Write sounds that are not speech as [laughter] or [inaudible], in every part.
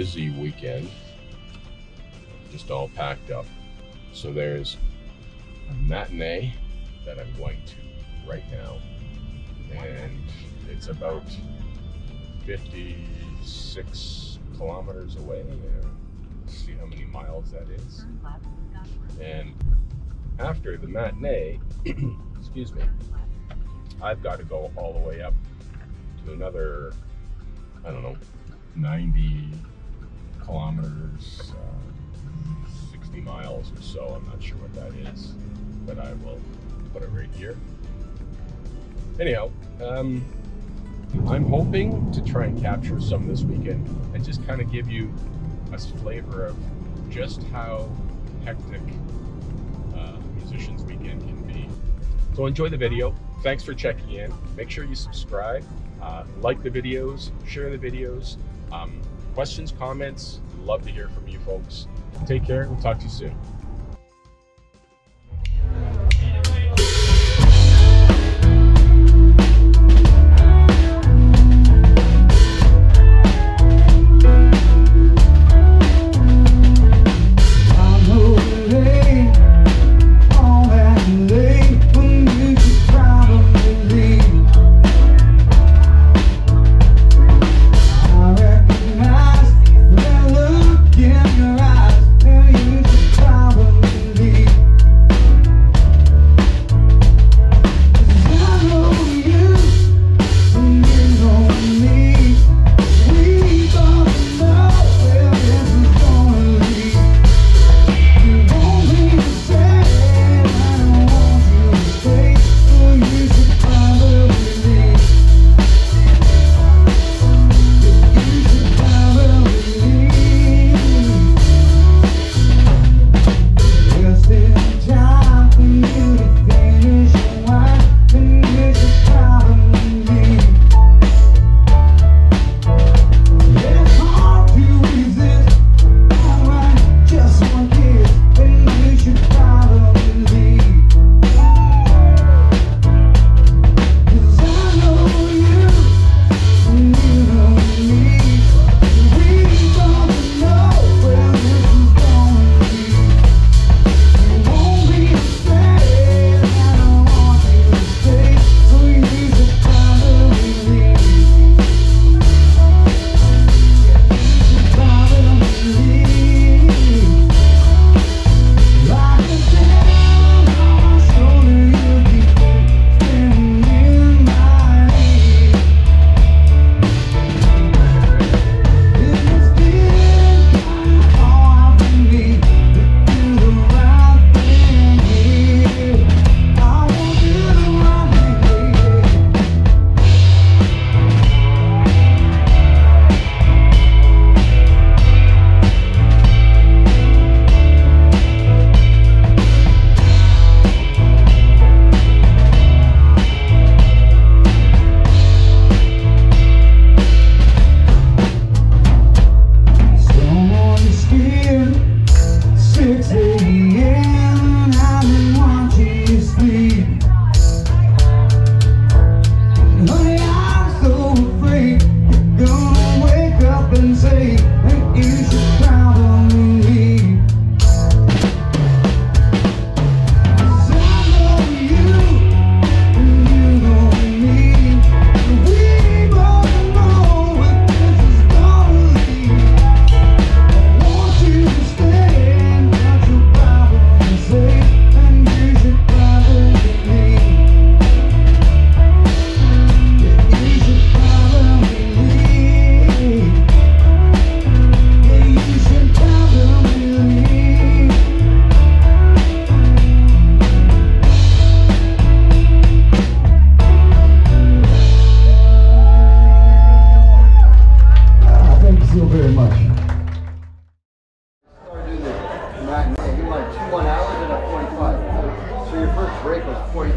busy weekend. Just all packed up. So there's a matinee that I'm going to right now. And it's about 56 kilometers away. See how many miles that is. And after the matinee, [clears throat] excuse me, I've got to go all the way up to another, I don't know, 90 kilometers, uh, 60 miles or so. I'm not sure what that is, but I will put it right here. Anyhow, um, I'm hoping to try and capture some this weekend and just kind of give you a flavor of just how hectic uh, musicians weekend can be. So enjoy the video. Thanks for checking in. Make sure you subscribe, uh, like the videos, share the videos. Um, questions, comments, love to hear from you folks. Take care. We'll talk to you soon.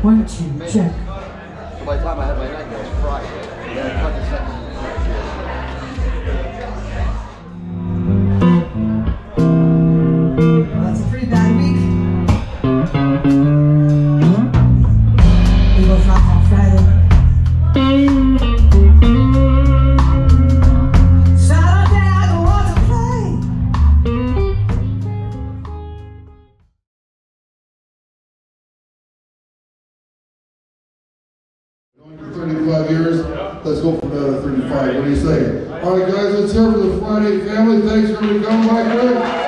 One, two, check. So by the time I had my night, it was Friday. And then I cut the second 35 years. Let's go for another 35. What do you say? All right, guys, let's hear from the Friday family. Thanks for coming, Mike.